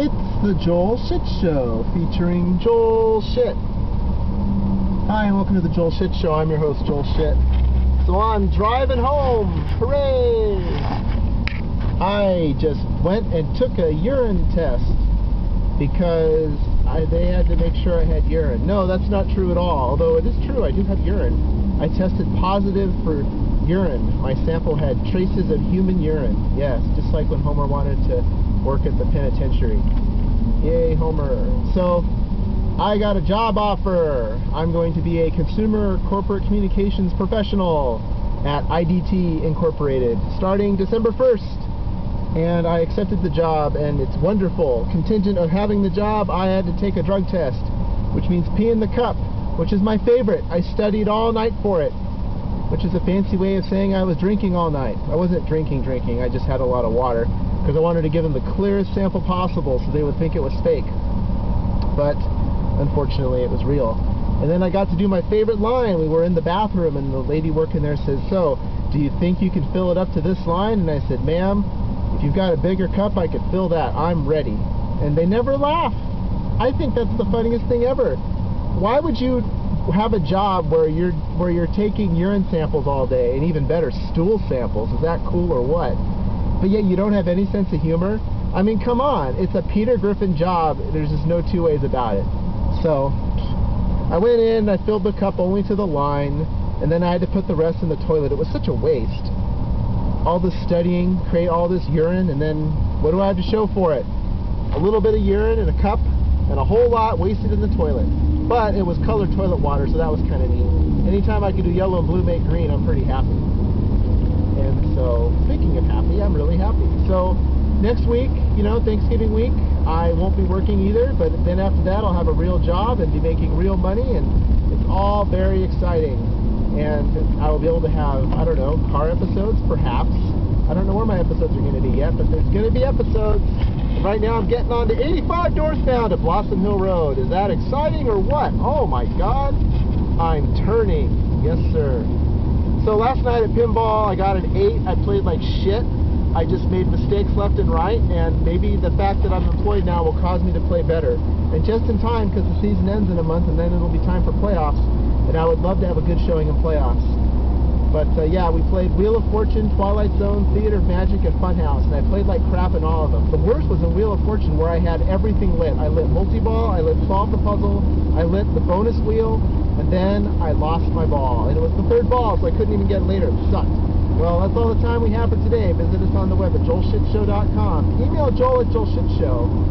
It's the Joel's Hit Show featuring Joel Shit. Hi, and welcome to the Joel's Hit Show. I'm your host, Joel Shit. So I'm driving home. Hooray! I just went and took a urine test because I, they had to make sure I had urine. No, that's not true at all. Although it is true, I do have urine. I tested positive for urine. My sample had traces of human urine. Yes, just like when Homer wanted to work at the penitentiary. Yay, Homer. So, I got a job offer. I'm going to be a consumer corporate communications professional at IDT Incorporated starting December 1st. And I accepted the job, and it's wonderful. Contingent of having the job, I had to take a drug test, which means pee in the cup, which is my favorite. I studied all night for it, which is a fancy way of saying I was drinking all night. I wasn't drinking, drinking. I just had a lot of water because I wanted to give them the clearest sample possible so they would think it was fake. But unfortunately, it was real. And then I got to do my favorite line. We were in the bathroom, and the lady working there says, So, do you think you can fill it up to this line? And I said, Ma'am, if you've got a bigger cup, I could fill that. I'm ready. And they never laugh. I think that's the funniest thing ever. Why would you have a job where you're where you're taking urine samples all day, and even better, stool samples? Is that cool or what? But yet you don't have any sense of humor? I mean, come on. It's a Peter Griffin job. There's just no two ways about it. So, I went in, I filled the cup only to the line, and then I had to put the rest in the toilet. It was such a waste. All this studying, create all this urine, and then what do I have to show for it? A little bit of urine in a cup, and a whole lot wasted in the toilet. But it was colored toilet water, so that was kind of neat. Anytime I can do yellow and blue make green, I'm pretty happy. And so, speaking of happy, I'm really happy. So, next week, you know, Thanksgiving week, I won't be working either, but then after that, I'll have a real job and be making real money, and it's all very exciting. And I will be able to have, I don't know, car episodes, perhaps. I don't know where my episodes are going to be yet, but there's going to be episodes. Right now, I'm getting on to 85 northbound at Blossom Hill Road. Is that exciting or what? Oh my God! I'm turning. Yes, sir. So last night at pinball, I got an 8. I played like shit. I just made mistakes left and right, and maybe the fact that I'm employed now will cause me to play better. And just in time, because the season ends in a month, and then it'll be time for playoffs, and I would love to have a good showing in playoffs. But uh, yeah, we played Wheel of Fortune, Twilight Zone, Theater of Magic, and Funhouse, and I played like crap in all of them. The worst was in Wheel of Fortune, where I had everything lit. I lit multi-ball, I lit solve the puzzle, I lit the bonus wheel, and then I lost my ball. And it was the third ball, so I couldn't even get later. It sucked. Well, that's all the time we have for today. Visit us on the web at joelshitshow.com. Email joel at joelshitshow.